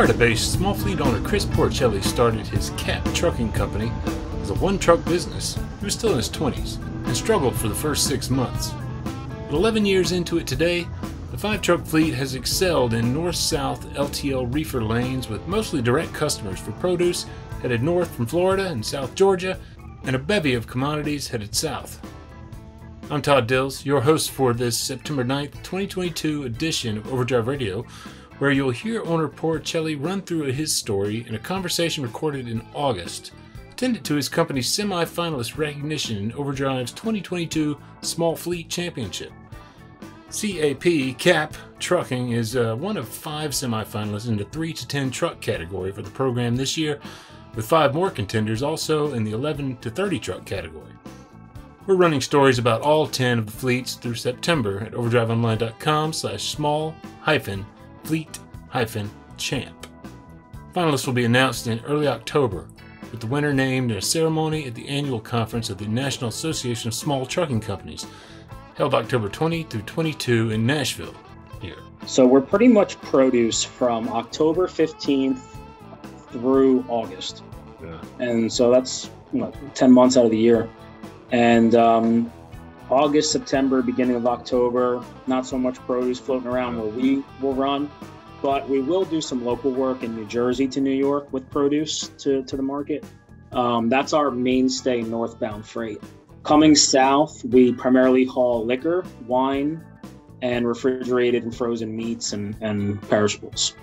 Florida based small fleet owner Chris Porricelli started his CAP trucking company as a one truck business. He was still in his 20s and struggled for the first six months. But 11 years into it today, the five truck fleet has excelled in north south LTL reefer lanes with mostly direct customers for produce headed north from Florida and South Georgia, and a bevy of commodities headed south. I'm Todd Dills, your host for this September 9th, 2022 edition of Overdrive Radio, where you'll hear owner Porricelli run through his story in a conversation recorded in August, attended to his company's semi finalist recognition in Overdrive's 2022 Small Fleet Championship. CAP, CAP Trucking, is uh, one of five semifinalists in the 3 to 10 truck category for the program this year, with five more contenders also in the 11 to 30 truck category. We're running stories about all 10 of the fleets through September at overdriveonline.com slash small hyphen fleet hyphen champ. Finalists will be announced in early October, with the winner named in a ceremony at the annual conference of the National Association of Small Trucking Companies, held October 20 through 22 in Nashville, here. So we're pretty much produce from October 15th through August. Yeah. And so that's what, 10 months out of the year. And um, August, September, beginning of October, not so much produce floating around where we will run, but we will do some local work in New Jersey to New York with produce to, to the market. Um, that's our mainstay northbound freight. Coming south, we primarily haul liquor, wine, and refrigerated and frozen meats and, and perishables.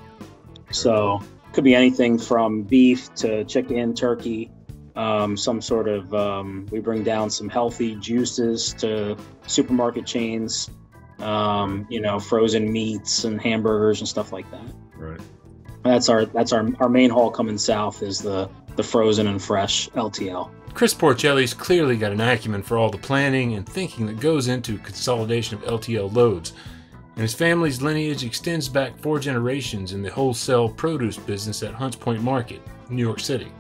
So could be anything from beef to chicken, turkey, um, some sort of um, we bring down some healthy juices to supermarket chains um, you know frozen meats and hamburgers and stuff like that. Right. that's our that's our, our main haul coming south is the the frozen and fresh ltl Chris Porricelli's clearly got an acumen for all the planning and thinking that goes into consolidation of LTL loads, and his family's lineage extends back four generations in the wholesale produce business at Hunts Point Market, New York City,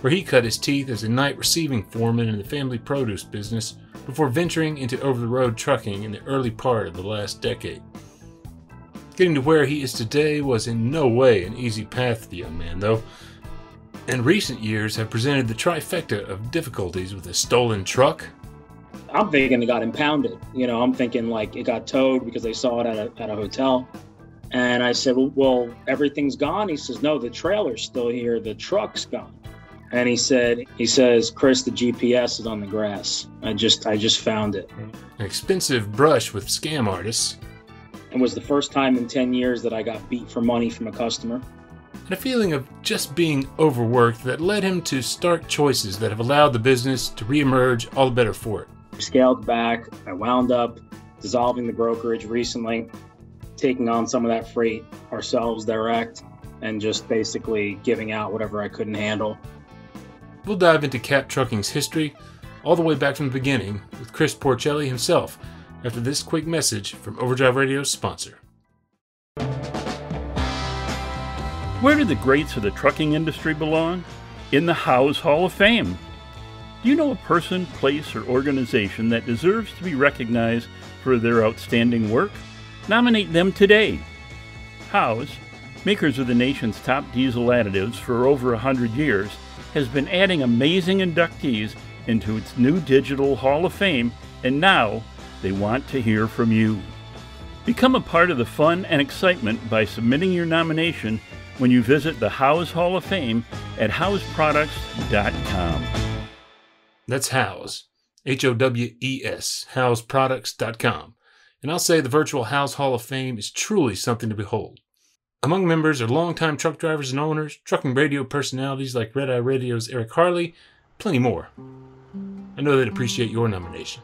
where he cut his teeth as a night receiving foreman in the family produce business before venturing into over the road trucking in the early part of the last decade. Getting to where he is today was in no way an easy path for the young man, though and recent years have presented the trifecta of difficulties with a stolen truck, i'm thinking it got impounded. You know i'm thinking like it got towed because they saw it at a, at a hotel. And i said well, well everything's gone. He says no the trailer's still here. The truck's gone and he said he says chris the gps is on the grass. I just i just found it. An expensive brush with scam artists, it was the first time in 10 years that i got beat for money from a customer. And a feeling of just being overworked that led him to stark choices that have allowed the business to reemerge all the better for it. scaled back i wound up dissolving the brokerage recently taking on some of that freight ourselves direct and just basically giving out whatever i couldn't handle We'll dive into Cap Trucking's history all the way back from the beginning with Chris Porricelli himself after this quick message from Overdrive Radio's sponsor. Where do the greats of the trucking industry belong? In the Howes Hall of Fame. Do you know a person, place, or organization that deserves to be recognized for their outstanding work? Nominate them today. Howes, makers of the nation's top diesel additives for over 100 years, has been adding amazing inductees into its new digital Hall of Fame, and now they want to hear from you. Become a part of the fun and excitement by submitting your nomination when you visit the Howes Hall of Fame at howesproducts.com. That's Howes, H O W E S, howesproducts.com. And I'll say the virtual Howes Hall of Fame is truly something to behold. Among members are longtime truck drivers and owners, trucking radio personalities like Red Eye Radio's Eric Harley, plenty more. I know they'd appreciate your nomination.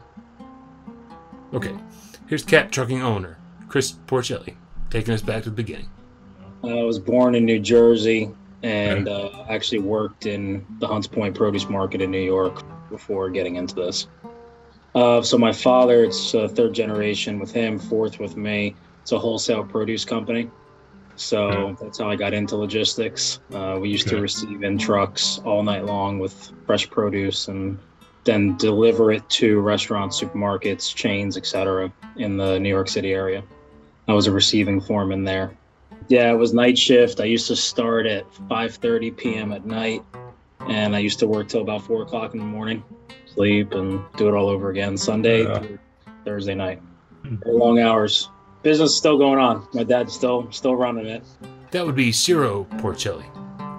Okay, here's Cap Trucking owner, Chris Porricelli, taking us back to the beginning. I was born in New Jersey and uh, actually worked in the Hunts Point Produce Market in New York before getting into this. Uh, so my father, it's uh, third generation with him, fourth with me. It's a wholesale produce company. So that's how I got into logistics. Uh, we used to receive in trucks all night long with fresh produce and then deliver it to restaurants, supermarkets, chains, etc. in the New York City area. I was a receiving foreman there. Yeah, it was night shift. I used to start at 5:30 p.m. at night, and I used to work till about four o'clock in the morning, sleep, and do it all over again. Sunday, Yeah. through Thursday night. Very long hours. Business is still going on. My dad's still still running it. That would be Ciro Porricelli,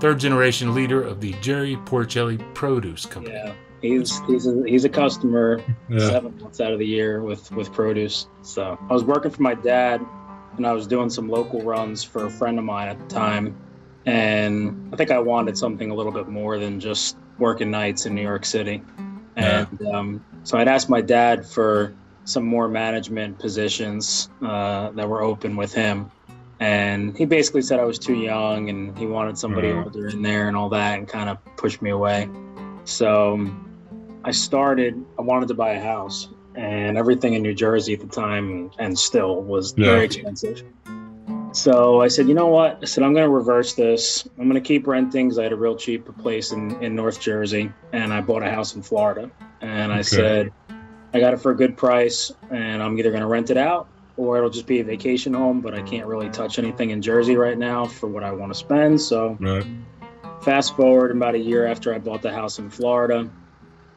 third generation leader of the Jerry Porricelli Produce Company. Yeah, he's he's a, he's a customer Yeah. seven months out of the year with with produce. So I was working for my dad, and I was doing some local runs for a friend of mine at the time, and I think I wanted something a little bit more than just working nights in New York City, and um, so I'd asked my dad for some more management positions uh, that were open with him. And he basically said I was too young and he wanted somebody Mhm. older in there and all that and kind of pushed me away. So I started, I wanted to buy a house, and everything in New Jersey at the time and still was Yeah. very expensive. So I said, you know what? I said, I'm going to reverse this. I'm going to keep renting because I had a real cheap place in, in North Jersey, and I bought a house in Florida. And I Okay. said, I got it for a good price, and I'm either going to rent it out or it'll just be a vacation home, but I can't really touch anything in Jersey right now for what I want to spend. So Right. fast forward about a year after I bought the house in Florida,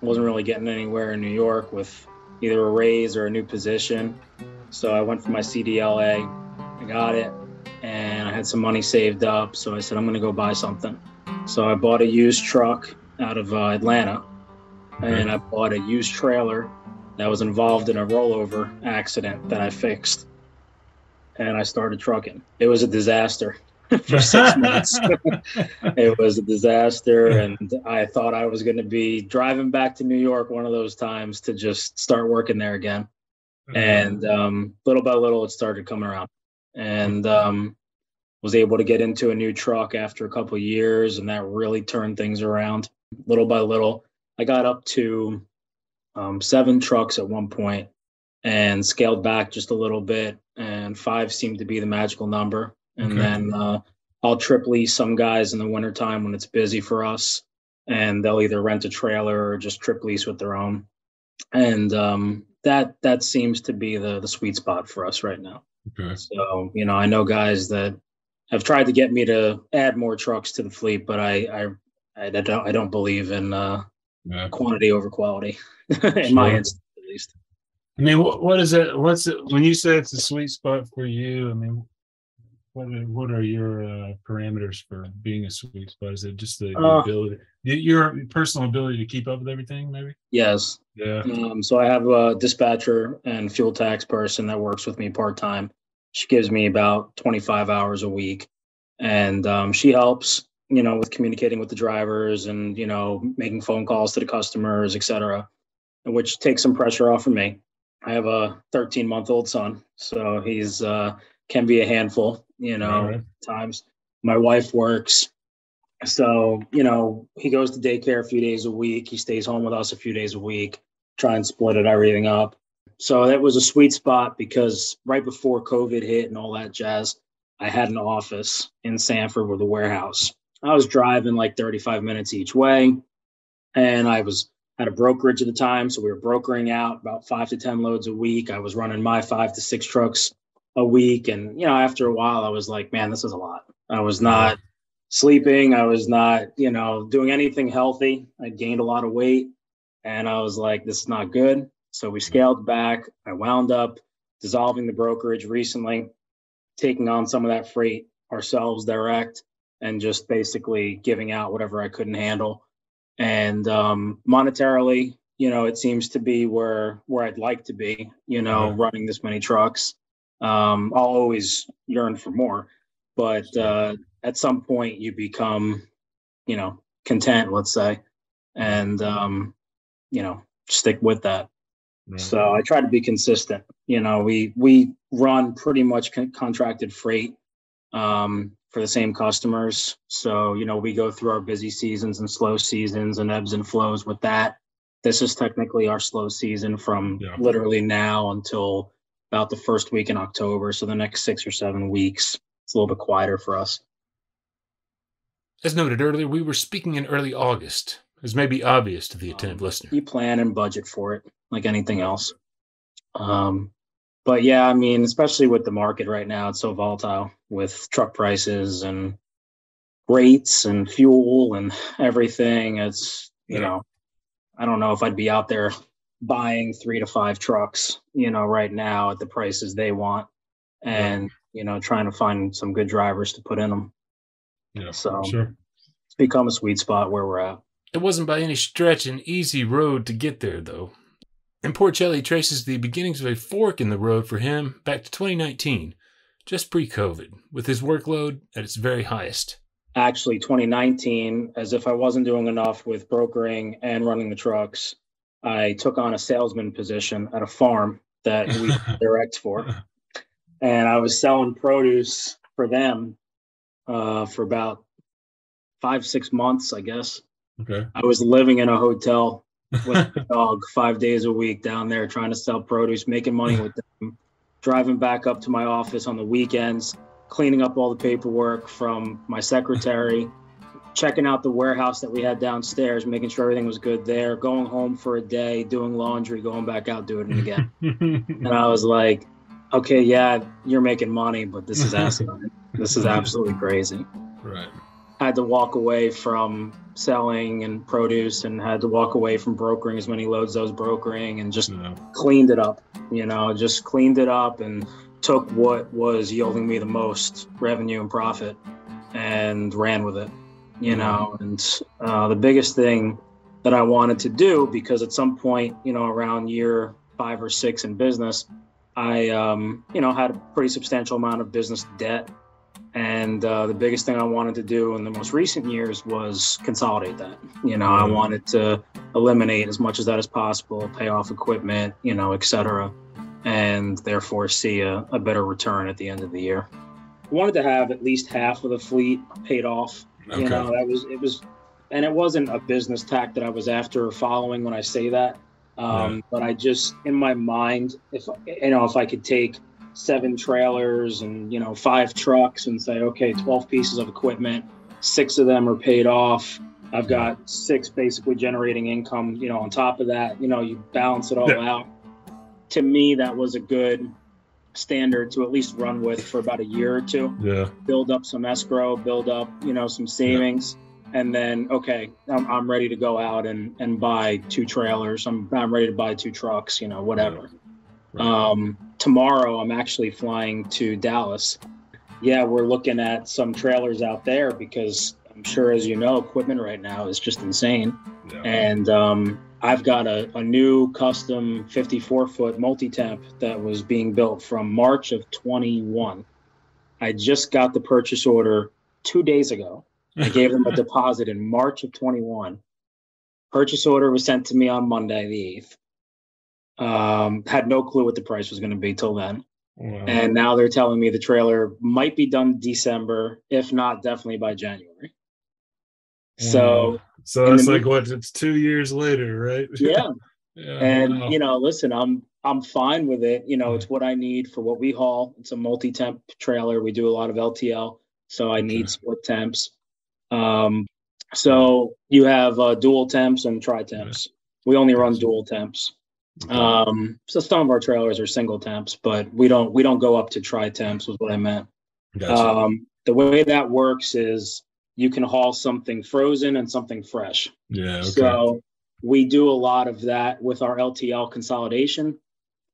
I wasn't really getting anywhere in New York with either a raise or a new position. So I went for my CDLA, I got it, and I had some money saved up. So I said, I'm going to go buy something. So I bought a used truck out of uh, Atlanta, and I bought a used trailer that was involved in a rollover accident that I fixed. And I started trucking. It was a disaster for six months it was a disaster and i thought i was going to be driving back to new york one of those times to just start working there again and um, little by little it started coming around and um, was able to get into a new truck after a couple of years and that really turned things around little by little i got up to um, seven trucks at one point and scaled back just a little bit and five seemed to be the magical number and Okay. then uh, I'll trip lease some guys in the wintertime when it's busy for us, and they'll either rent a trailer or just trip lease with their own. And um, that that seems to be the the sweet spot for us right now. Okay. So you know, I know guys that have tried to get me to add more trucks to the fleet, but I I I don't I don't believe in uh, Yeah. quantity over quality in my Sure. instance at least. I mean, what, what is it? What's it when you say it's a sweet spot for you? I mean, what are, what are your uh, parameters for being a sweet spot? Is it just the, the Uh, ability, your personal ability to keep up with everything? Maybe. Yes, Yeah. Um, so I have a dispatcher and fuel tax person that works with me part time. She gives me about 25 hours a week, and um, she helps, you know, with communicating with the drivers and you know making phone calls to the customers, et cetera, which takes some pressure off of me. I have a 13 month old son, so he's uh, can be a handful, you know, right. times. My wife works. So, you know, he goes to daycare a few days a week. He stays home with us a few days a week try and split it everything up. So that was a sweet spot because right before COVID hit and all that jazz, I had an office in Sanford with a warehouse. I was driving like 35 minutes each way, and I was at a brokerage at the time, so we were brokering out about five to 10 loads a week. I was running my five to six trucks a week, and you know, after a while, I was like, man, this is a lot. I was not sleeping. I was not, you know, doing anything healthy. I gained a lot of weight and I was like, this is not good. So we mm-hmm. scaled back. I wound up dissolving the brokerage recently, taking on some of that freight ourselves direct, and just basically giving out whatever I couldn't handle. And um, monetarily, you know, it seems to be where where I'd like to be. You know, Right. running this many trucks. Um, I'll always yearn for more, but uh, at some point you become, you know, content. Let's say, and um, you know stick with that Right. so i try to be consistent you know we we run pretty much con- contracted freight um, for the same customers. So you know we go through our busy seasons and slow seasons and ebbs and flows with that. This is technically our slow season from Yeah. literally now until about the first week in october. So the next six or seven weeks it's a little bit quieter for us. As noted earlier, we were speaking in early August, as may be obvious to the attentive listener. you plan and budget for it like anything else. Um but yeah, I mean, especially with the market right now, it's so volatile with truck prices and rates and fuel and everything. It's, you Yeah. know, I don't know if I'd be out there buying three to five trucks, you know, right now at the prices they want and, you know, trying to find some good drivers to put in them. Yeah, So- sure. It's become a sweet spot where we're at. It wasn't by any stretch an easy road to get there, though. And Porricelli traces the beginnings of a fork in the road for him back to 2019, just pre COVID, with his workload at its very highest. actually 2019 as if i wasn't doing enough with brokering and running the trucks i took on a salesman position at a farm that we direct for and i was selling produce for them uh, for about five six months i guess Okay. i was living in a hotel with a dog five days a week down there trying to sell produce making money with them driving back up to my office on the weekends cleaning up all the paperwork from my secretary checking out the warehouse that we had downstairs making sure everything was good there going home for a day doing laundry going back out doing it again. And i was like okay yeah you're making money but this is asinine. This is absolutely crazy. Right. Had to walk away from selling and produce and had to walk away from brokering as many loads as I was brokering and just No. cleaned it up, you know, just cleaned it up and took what was yielding me the most revenue and profit and ran with it, you know. And uh, the biggest thing that I wanted to do, because at some point, you know, around year five or six in business, I, um, you know, had a pretty substantial amount of business debt. And uh, the biggest thing I wanted to do in the most recent years was consolidate that. You know, I Mhm. wanted to eliminate as much of that as possible, pay off equipment, you know, et cetera, and therefore see a, a better return at the end of the year. I wanted to have at least half of the fleet paid off. Okay. You know, that was it was, and it wasn't a business tack that I was after or following when I say that. Um, But I just, in my mind, if you know, if I could take seven trailers and you know five trucks and say, okay, twelve pieces of equipment, six of them are paid off. I've got six basically generating income. You know, on top of that, you know, you balance it all Yeah. out. To me, that was a good standard to at least run with for about a year or two yeah. build up some escrow, build up, you know, some savings, and then okay, I'm, I'm ready to go out and, and buy two trailers. I'm I'm ready to buy two trucks, you know, whatever. Right. Um, tomorrow I'm actually flying to Dallas. Yeah, we're looking at some trailers out there because I'm sure, as you know, equipment right now is just insane. yeah. And um, I've got a, a new custom 54 foot multi temp that was being built from March of 21. I just got the purchase order two days ago. I gave them a deposit in March of 21. Purchase order was sent to me on Monday, the 8th. Um, had no clue what the price was going to be till then. Wow. And now they're telling me the trailer might be done December, if not definitely by January. So, so it's like what? It's two years later, right? yeah. yeah. and wow. you know listen i'm i'm fine with it you know it's what i need for what we haul it's a multi-temp trailer we do a lot of ltl so i need Okay. split temps um so you have uh, dual temps and tri temps we only run dual temps. Um so some of our trailers are single temps but we don't we don't go up to tri temps was what i meant Gotcha. um the way that works is you can haul something frozen and something fresh yeah. Okay. so we do a lot of that with our LTL consolidation,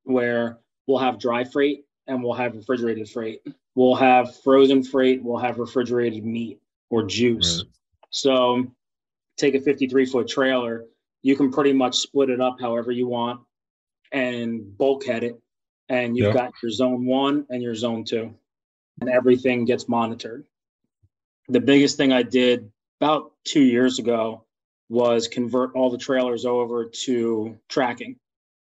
where we'll have dry freight and we'll have refrigerated freight. We'll have frozen freight, we'll have refrigerated meat or juice. Right. So take a 53 foot trailer, you can pretty much split it up however you want and bulkhead it. And you've Yeah. got your zone one and your zone two, and everything gets monitored. The biggest thing I did about two years ago was convert all the trailers over to tracking.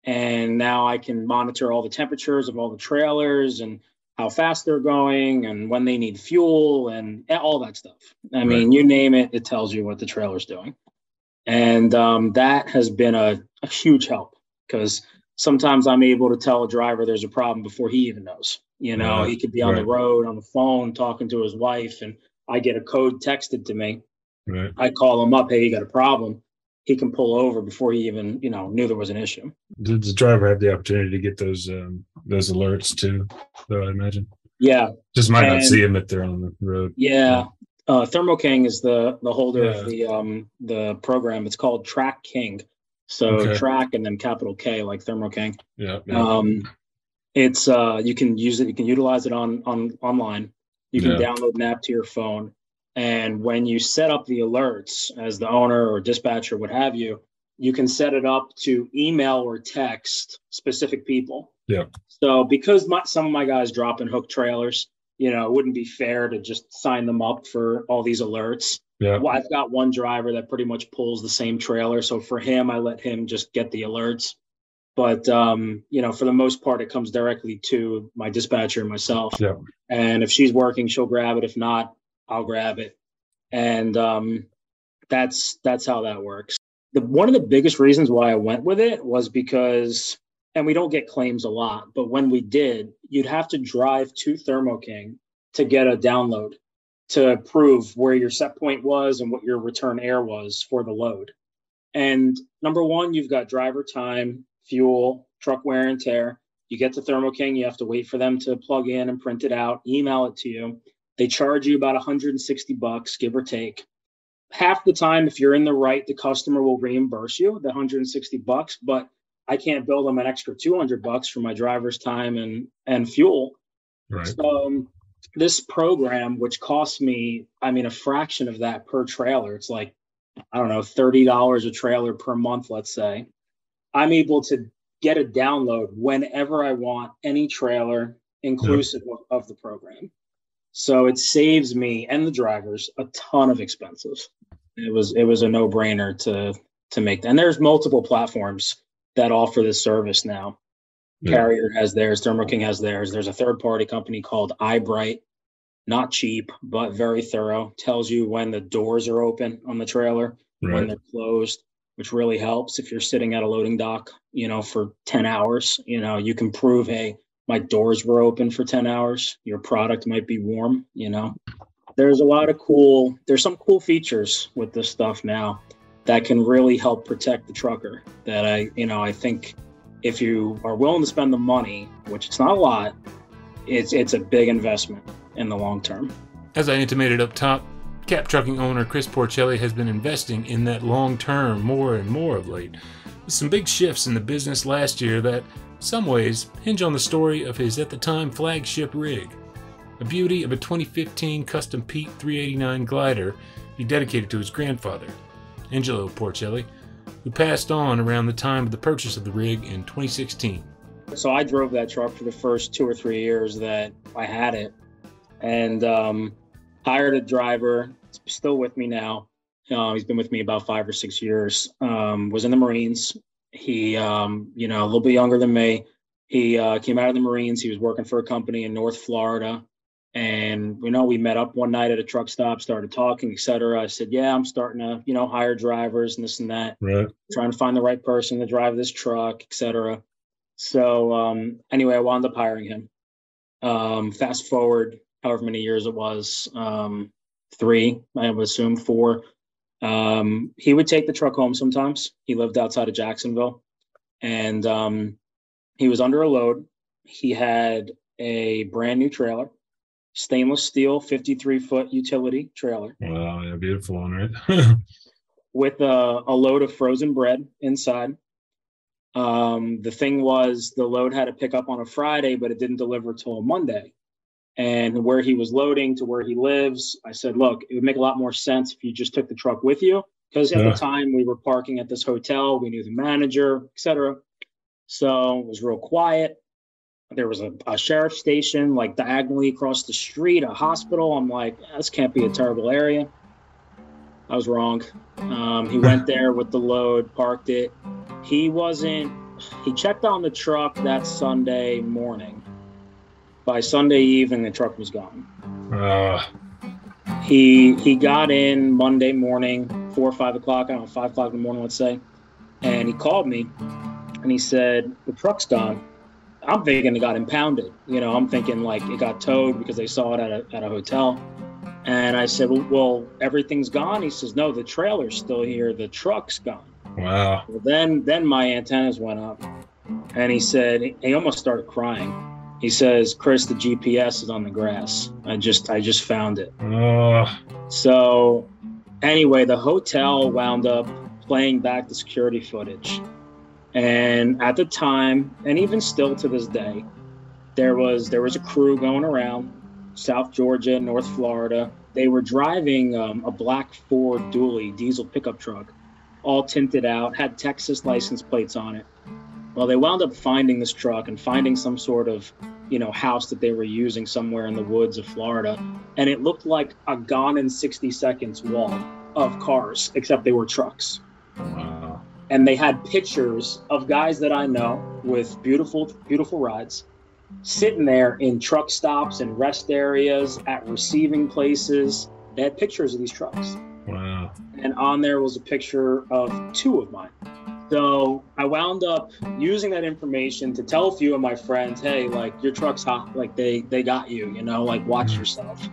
And now I can monitor all the temperatures of all the trailers and how fast they're going and when they need fuel and all that stuff. I mean, you name it, it tells you what the trailer's doing. And um, that has been a, a huge help because sometimes I'm able to tell a driver there's a problem before he even knows. You know, Right, he could be on the road on the phone talking to his wife, and I get a code texted to me. Right. I call him up, hey, you got a problem. He can pull over before he even, you know, knew there was an issue. Does the driver have the opportunity to get those um, those alerts too, though I imagine. Yeah, Just might not see them if they're on the road. yeah. Uh, Thermo King is the the holder Yeah. of the um the program. It's called TracKing. So Okay. track and then capital K like Thermo King. Yeah. yeah. Um, it's uh, you can use it. You can utilize it on on online. You can Yeah. download an app to your phone, and when you set up the alerts as the owner or dispatcher, what have you, you can set it up to email or text specific people. Yeah. So because my, some of my guys drop in hook trailers, you know, it wouldn't be fair to just sign them up for all these alerts. Yeah. Well, I've got one driver that pretty much pulls the same trailer. So for him, I let him just get the alerts. But um, you know, for the most part, it comes directly to my dispatcher and myself. Yeah. And if she's working, she'll grab it. If not, I'll grab it. And um, that's that's how that works. The one of the biggest reasons why I went with it was because, and we don't get claims a lot, but when we did, you'd have to drive to Thermo King to get a download to prove where your set point was and what your return air was for the load. And number one, you've got driver time, fuel, truck wear and tear. You get to Thermo King, you have to wait for them to plug in and print it out, email it to you. They charge you about 160 bucks, give or take. Half the time, if you're in the right, the customer will reimburse you the 160 bucks, but I can't bill them an extra 200 bucks for my driver's time and and fuel. Right. So um, this program, which costs me, I mean, a fraction of that per trailer, it's like, I don't know, $30 a trailer per month, let's say. I'm able to get a download whenever I want, any trailer, inclusive of, of the program. So it saves me and the drivers a ton of expenses. It was it was a no brainer to to make that. And there's multiple platforms that offer this service now. Yeah. Carrier has theirs, Thermo King has theirs. There's a third party company called iBright, not cheap, but very thorough. Tells you when the doors are open on the trailer, when they're closed, which really helps if you're sitting at a loading dock, you know, for 10 hours. You know, you can prove, hey, my doors were open for 10 hours. Your product might be warm, you know. There's a lot of cool, there's some cool features with this stuff now that can really help protect the trucker. That I, you know, I think if you are willing to spend the money, which it's not a lot, it's it's a big investment in the long term. As I intimated up top, Cap Trucking owner Chris Porricelli has been investing in that long term more and more of late, with some big shifts in the business last year that, some ways, hinge on the story of his at the time flagship rig. A beauty of a 2015 custom Pete 389 glider he dedicated to his grandfather, Angelo Porricelli, who passed on around the time of the purchase of the rig in 2016. So I drove that truck for the first two or three years that I had it, and um, hired a driver. Still with me now. Uh, he's been with me about five or six years. Um, was in the Marines. He, um, you know, a little bit younger than me. He uh, came out of the Marines. He was working for a company in North Florida, and you know, we met up one night at a truck stop, started talking, etc. I said, "Yeah, I'm starting to, you know, hire drivers and this and that." Right. trying to find the right person to drive this truck, etc. So um, anyway, I wound up hiring him. Um, fast forward, however many years it was, um, three, I would assume four. Um, he would take the truck home sometimes. He lived outside of Jacksonville, and um, he was under a load. He had a brand new trailer, stainless steel, 53 foot utility trailer Wow. Yeah. Beautiful one, right? with a, a load of frozen bread inside. Um, the thing was, the load had to pick up on a Friday, but it didn't deliver till a Monday. And where he was loading to where he lives, I said, look, it would make a lot more sense if you just took the truck with you. Because at Yeah. the time we were parking at this hotel, we knew the manager, etc. So it was real quiet. There was a, a sheriff station like diagonally across the street, a hospital. I'm like, this can't be a terrible area. I was wrong. Um, he went there with the load, parked it. He wasn't, he checked on the truck that Sunday morning. By Sunday evening, the truck was gone. uh, He he got in Monday morning, four or five o'clock, I don't know, five o'clock in the morning, let's say. And he called me and he said, The truck's gone. I'm thinking it got impounded. You know, I'm thinking like it got towed because they saw it at a, at a hotel. And I said, well, well, everything's gone. He says, no, the trailer's still here. The truck's gone. wow. Well, then, then my antennas went up. and he said he almost started crying. He says, "Chris, the GPS is on the grass. I just I just found it." Oh, So anyway, the hotel wound up playing back the security footage. And at the time, and even still to this day, there was there was a crew going around South Georgia, North Florida. They were driving um, a black Ford dually diesel pickup truck, all tinted out, had Texas license plates on it. Well, they wound up finding this truck and finding some sort of, you know, house that they were using somewhere in the woods of Florida, and it looked like a Gone in 60 Seconds wall of cars, except they were trucks wow. And they had pictures of guys that I know with beautiful, beautiful rides, sitting there in truck stops and rest areas at receiving places. They had pictures of these trucks, Wow. and on there was a picture of two of mine. So I wound up using that information to tell a few of my friends, "Hey, like your truck's hot. Like they they got you. You know, like watch mm. yourself."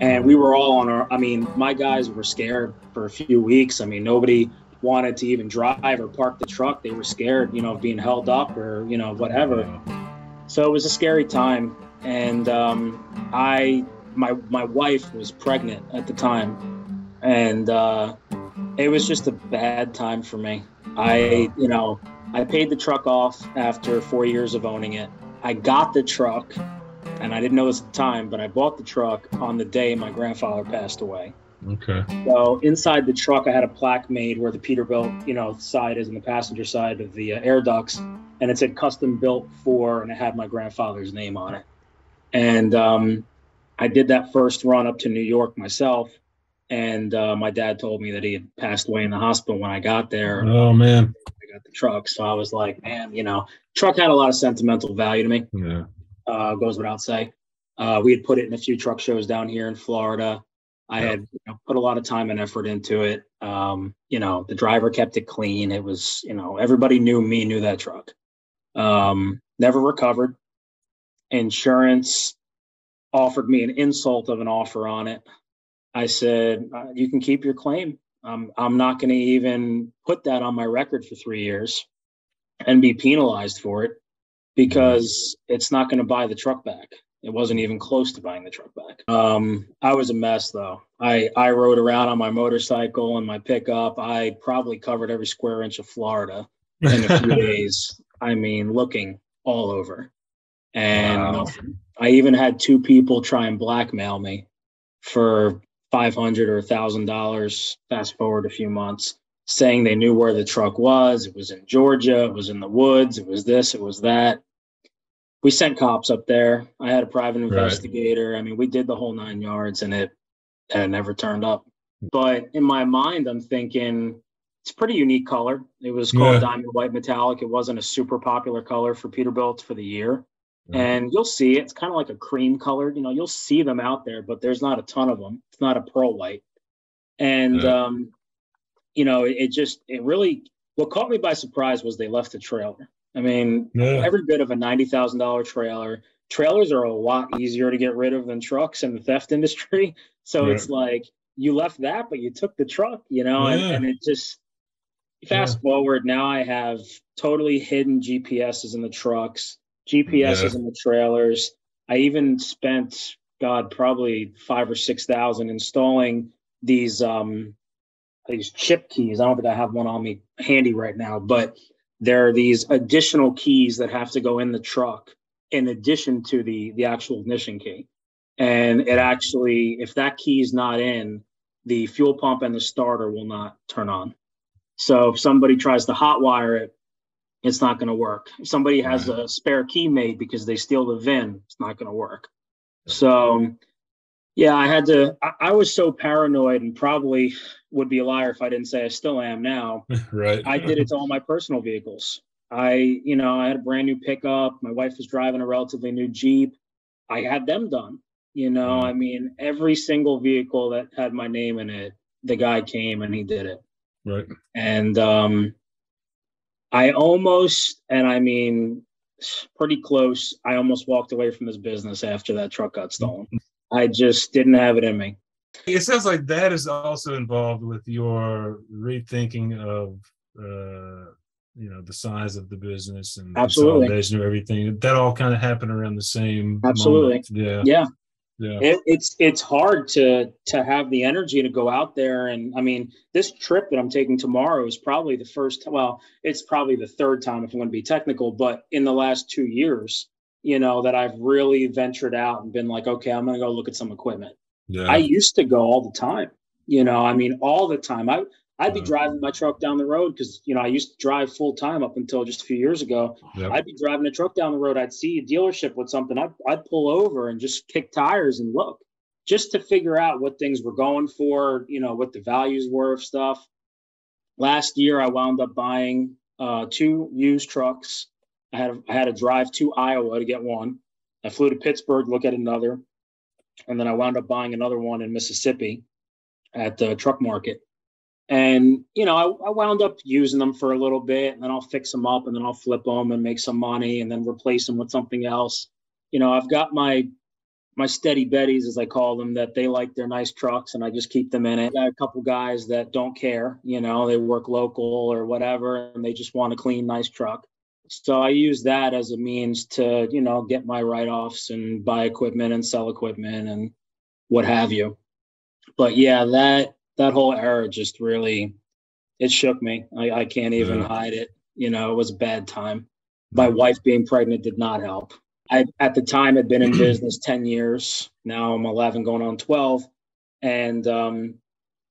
And we were all on our. I mean, my guys were scared for a few weeks. I mean, nobody wanted to even drive or park the truck. They were scared, you know, of being held up or you know whatever. So it was a scary time, and um, I my my wife was pregnant at the time, and uh, it was just a bad time for me. I you know I paid the truck off after four years of owning it. I got the truck, and I didn't know this at the time, but I bought the truck on the day my grandfather passed away. Okay. So inside the truck, I had a plaque made where the Peterbilt, you know, side is and the passenger side of the uh, air ducts, and it said "custom built for," and it had my grandfather's name on it. And um, I did that first run up to New York myself, and uh, my dad told me that he had passed away in the hospital when I got there. Oh man. I got the truck, so I was like, man, you know, truck had a lot of sentimental value to me Yeah. uh, goes without say. Uh, we had put it in a few truck shows down here in Florida. I Yeah. had you know, put a lot of time and effort into it. Um, you know, the driver kept it clean. It was, you know, everybody knew me, knew that truck. Um, never recovered. Insurance offered me an insult of an offer on it. I said, uh, you can keep your claim. Um, I'm not going to even put that on my record for three years and be penalized for it because it's not going to buy the truck back. It wasn't even close to buying the truck back. Um, I was a mess though. I I rode around on my motorcycle and my pickup. I probably covered every square inch of Florida in a few days. I mean, looking all over. And Wow. I even had two people try and blackmail me for five hundred or a thousand dollars. Fast forward a few months, saying they knew where the truck was. It was in Georgia. It was in the woods. It was this. It was that. We sent cops up there. I had a private Right. investigator. I mean, we did the whole nine yards, and it it never turned up. But in my mind, I'm thinking it's a pretty unique color. It was called Yeah. diamond white metallic. It wasn't a super popular color for Peterbilt for the year Yeah. and you'll see it. It's kind of like a cream colored. You know, you'll see them out there, but there's not a ton of them. It's not a pearl white. And Yeah. um, you know, it, it just it really what caught me by surprise was they left the trailer. I mean, Yeah. every bit of a ninety thousand dollar trailer. Trailers are a lot easier to get rid of than trucks in the theft industry. So Right. it's like you left that, but you took the truck, you know, and, Yeah. and it just fast forward now I have totally hidden GPSs in the trucks, GPSs Yeah. in the trailers. I even spent God probably five or six thousand installing these um these chip keys. I don't think I have one on me handy right now, but there are these additional keys that have to go in the truck in addition to the the actual ignition key. And it actually, if that key is not in, the fuel pump and the starter will not turn on. So if somebody tries to hotwire it, it's not going to work. If somebody has a spare key made because they steal the VIN, it's not going to work. So, yeah, I had to. I, I was so paranoid, and probably would be a liar if I didn't say I still am now. right. I did it to all my personal vehicles. I, you know, I had a brand new pickup. My wife was driving a relatively new Jeep. I had them done. You know, I mean, every single vehicle that had my name in it, the guy came and he did it. Right. And um, I almost, and I mean, pretty close. I almost walked away from this business after that truck got stolen. I just didn't have it in me. It sounds like that is also involved with your rethinking of uh, you know the size of the business and absolutely consolidation of everything. That all kind of happened around the same. Absolutely. Moment. Yeah. Yeah. Yeah. It, it's it's hard to to have the energy to go out there and I mean this trip that I'm taking tomorrow is probably the first well it's probably the third time if I'm going to be technical but in the last two years you know that I've really ventured out and been like okay I'm going to go look at some equipment. Yeah. I used to go all the time you know I mean all the time I I'd be Wow. driving my truck down the road because you know I used to drive full time up until just a few years ago. Yep. I'd be driving a truck down the road. I'd see a dealership with something. I'd, I'd pull over and just kick tires and look, just to figure out what things were going for. You know what the values were of stuff. Last year, I wound up buying uh, two used trucks. I had I had to drive to Iowa to get one. I flew to Pittsburgh to look at another, and then I wound up buying another one in Mississippi at the truck market. And you know, I, I wound up using them for a little bit, and then I'll fix them up, and then I'll flip them and make some money, and then replace them with something else. You know, I've got my my steady betties, as I call them, that they like their nice trucks, and I just keep them in it. I got a couple guys that don't care. You know, they work local or whatever, and they just want a clean, nice truck. So I use that as a means to, you know, get my write-offs and buy equipment and sell equipment and what have you. But yeah, that that whole era just really it shook me. I, I can't even Yeah. hide it. You know, it was a bad time. My wife being pregnant did not help. I at the time had been in business 10 years. Now I'm 11 going on 12. And um,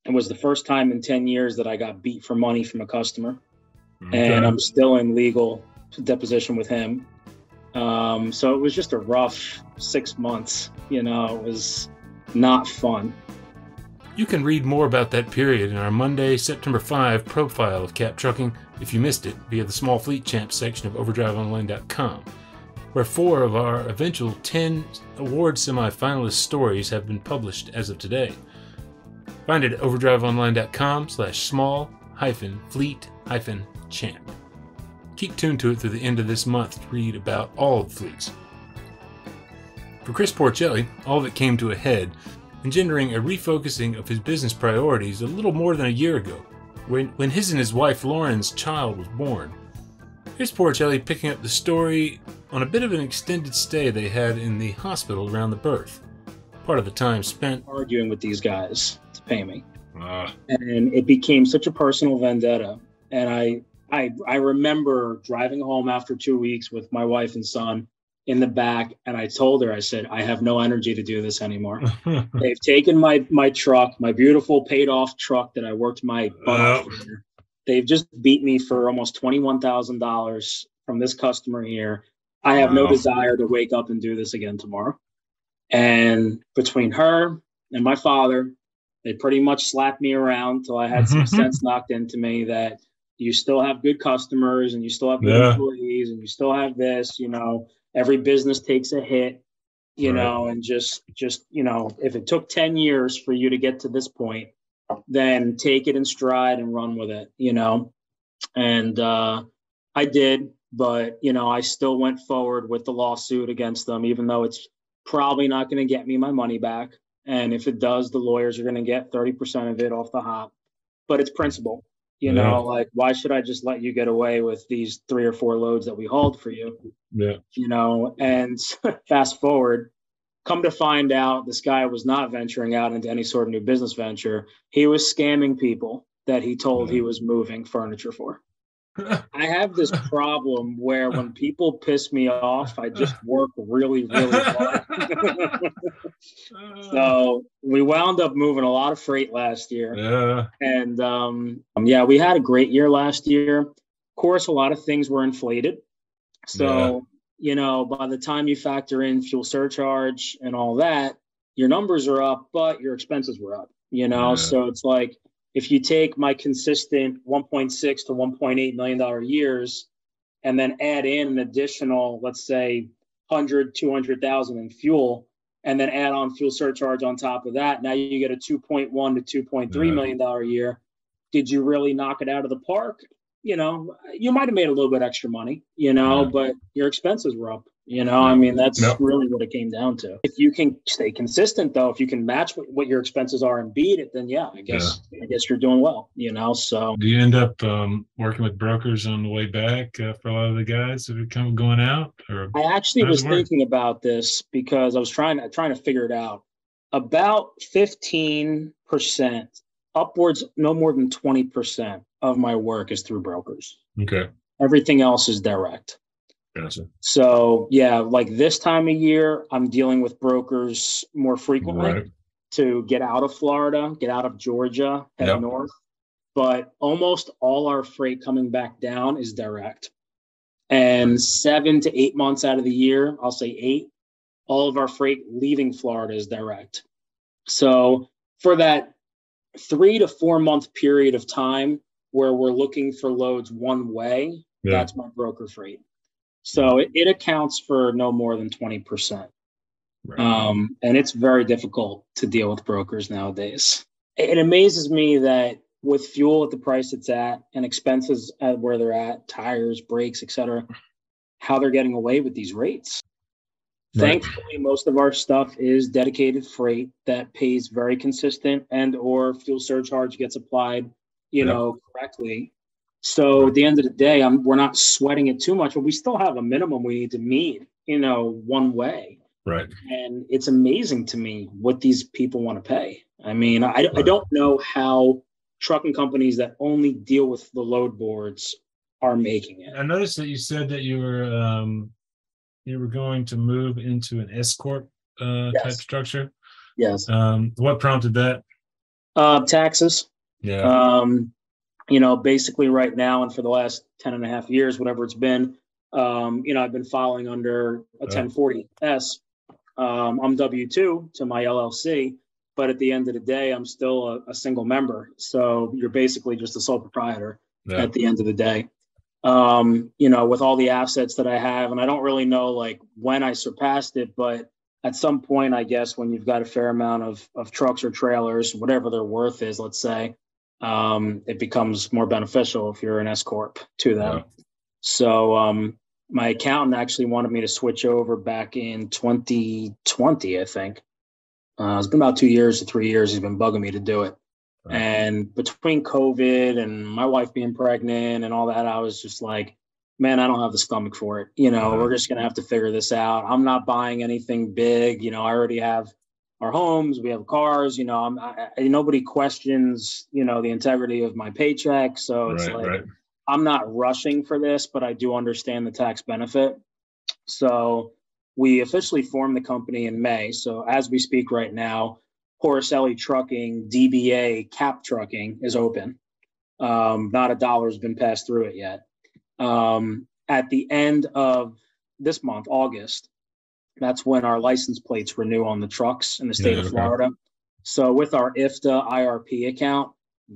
it was the first time in 10 years that I got beat for money from a customer Okay. and I'm still in legal deposition with him. Um, so it was just a rough six months. You know, it was not fun. You can read more about that period in our Monday, September 5 profile of Cap Trucking if you missed it via the Small Fleet Champs section of OverdriveOnline.com, where four of our eventual 10 award semifinalist stories have been published as of today. Find it at overdriveonline.com slash small hyphen fleet hyphen champ. Keep tuned to it through the end of this month to read about all of the fleets. For Chris Porricelli, all of it came to a head engendering a refocusing of his business priorities a little more than a year ago, when, when his and his wife Lauren's child was born. Here's Porricelli picking up the story on a bit of an extended stay they had in the hospital around the birth. Part of the time spent. Arguing with these guys to pay me. Ah, and it became such a personal vendetta. And I, I, I remember driving home after two weeks with my wife and son in the back, and I told her, I said, I have no energy to do this anymore. They've taken my my truck, my beautiful paid off truck that I worked my butt off. They've just beat me for almost twenty one thousand dollars from this customer here. I have no desire to wake up and do this again tomorrow. And between her and my father, they pretty much slapped me around till I had some sense knocked into me that you still have good customers and you still have good Yeah. employees and you still have this, you know, every business takes a hit, you Right. know, and just just, you know, if it took 10 years for you to get to this point, then take it in stride and run with it, you know. And uh I did, but you know, I still went forward with the lawsuit against them, even though it's probably not going to get me my money back. And if it does, the lawyers are going to get 30% of it off the hop. But it's principle. You Yeah. know, like why should I just let you get away with these three or four loads that we hauled for you? yeah. You know, and fast forward, come to find out this guy was not venturing out into any sort of new business venture. He was scamming people that he told he was moving furniture for. I have this problem where when people piss me off, I just work really, really hard. so we wound up moving a lot of freight last year. yeah. And um, um, yeah, we had a great year last year. Of course, a lot of things were inflated. So, you know, by the time you factor in fuel surcharge and all that, your numbers are up, but your expenses were up, you know? Yeah. So it's like if you take my consistent 1.6 to 1.8 million dollar years and then add in an additional, let's say 100, 200,000 in fuel, and then add on fuel surcharge on top of that. Now you get a 2.1 to 2.3 million dollar year. Did you really knock it out of the park? You know, you might have made a little bit extra money, you know, Yeah. but your expenses were up. You know, I mean, that's yep. really what it came down to. If you can stay consistent, though, if you can match what, what your expenses are and beat it, then yeah, I guess yeah. I guess you're doing well. You know, so do you end up um, working with brokers on the way back uh, for a lot of the guys that are come going out? Or I actually was thinking about this because I was trying to trying to figure it out. About fifteen percent, upwards, no more than twenty percent of my work is through brokers. Okay. Everything else is direct. Gotcha. So yeah, like this time of year, I'm dealing with brokers more frequently right. to get out of Florida, get out of Georgia, head yep. north. But almost all our freight coming back down is direct. And seven to eight months out of the year, I'll say eight, all of our freight leaving Florida is direct. So for that three to four month period of time where we're looking for loads one way, yeah. that's my broker freight. So it, it accounts for no more than 20%. Right. Um, and it's very difficult to deal with brokers nowadays. It amazes me that with fuel at the price it's at and expenses at where they're at, tires, brakes, etc., how they're getting away with these rates. Right. Thankfully, most of our stuff is dedicated freight that pays very consistent and or fuel surcharge gets applied, you know, correctly. So at the end of the day, I'm, we're not sweating it too much, but we still have a minimum we need to meet, you know, one way. Right. And it's amazing to me what these people want to pay. I mean, I, right. I don't know how trucking companies that only deal with the load boards are making it. I noticed that you said that you were um, you were going to move into an S corp uh, yes. type structure. Yes. Um, what prompted that? Uh, taxes. Yeah. Um, you know, basically right now and for the last 10 and a half years, whatever it's been, um, you know, I've been filing under a 1040S. Um, I'm W 2 to my LLC, but at the end of the day, I'm still a, a single member. So you're basically just a sole proprietor yeah. at the end of the day. Um, you know, with all the assets that I have, and I don't really know like when I surpassed it, but at some point, I guess when you've got a fair amount of, of trucks or trailers, whatever their worth is, let's say, um, it becomes more beneficial if you're an S corp to them. Yeah. So um, my accountant actually wanted me to switch over back in 2020, I think. Uh, it's been about two years to three years. He's been bugging me to do it. Right. And between COVID and my wife being pregnant and all that, I was just like, man, I don't have the stomach for it. You know, we're just going to have to figure this out. I'm not buying anything big. You know, I already have our homes, we have cars. You know, I'm, I, nobody questions you know the integrity of my paycheck, so it's right, like right. I'm not rushing for this, but I do understand the tax benefit. So we officially formed the company in May. So as we speak right now, Porricelli Trucking DBA Cap Trucking is open. Um, not a dollar has been passed through it yet. Um, at the end of this month, August, that's when our license plates renew on the trucks in the state yeah, of Florida. Okay. So with our IFTA IRP account,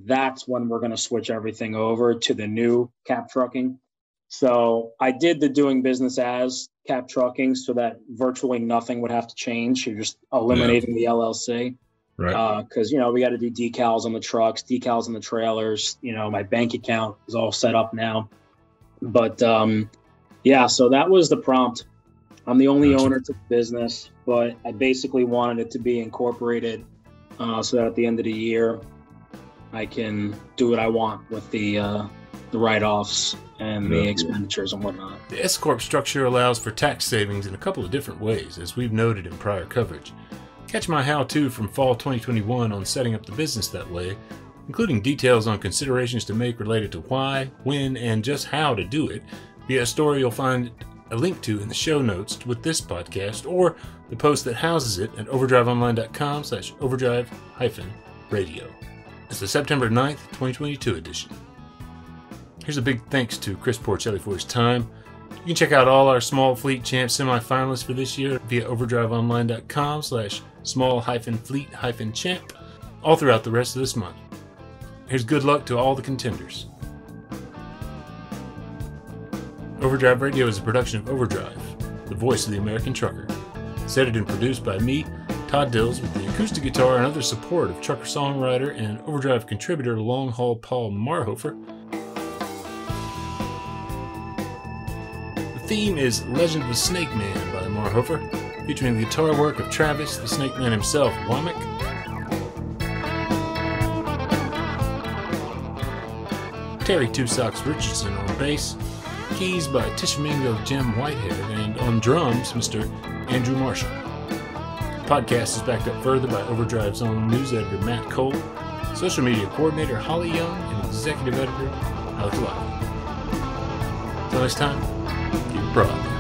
that's when we're going to switch everything over to the new cap trucking. So I did the doing business as cap trucking so that virtually nothing would have to change. You're just eliminating yeah. the LLC. Right. Because, uh, you know, we got to do decals on the trucks, decals on the trailers. You know, my bank account is all set up now. But um, yeah, so that was the prompt I'm the only gotcha. owner to the business, but I basically wanted it to be incorporated uh, so that at the end of the year, I can do what I want with the uh, the write-offs and the expenditures and whatnot. The S corp structure allows for tax savings in a couple of different ways, as we've noted in prior coverage. Catch my how-to from fall 2021 on setting up the business that way, including details on considerations to make related to why, when, and just how to do it, via a story you'll find a link to in the show notes with this podcast or the post that houses it at overdriveonline.com slash overdrive hyphen radio. It's the September 9th, 2022 edition. Here's a big thanks to Chris Porricelli for his time. You can check out all our Small Fleet Champ semifinalists for this year via overdriveonline.com slash small hyphen fleet hyphen champ all throughout the rest of this month. Here's good luck to all the contenders. Overdrive Radio is a production of Overdrive, the voice of the American trucker. It's edited and produced by me, Todd Dills, with the acoustic guitar and other support of trucker songwriter and Overdrive contributor Long Haul Paul Marhofer. The theme is Legend of the Snake Man by Marhofer, featuring the guitar work of Travis, the Snake Man himself, Womack. Terry Two Socks Richardson on bass, keys by Tishomingo Jim Whitehead, and on drums, Mr. Andrew Marshall. The podcast is backed up further by Overdrive's own news editor Matt Cole, social media coordinator Holly Young, and executive editor Alex Locke. Until next time, keep it broad.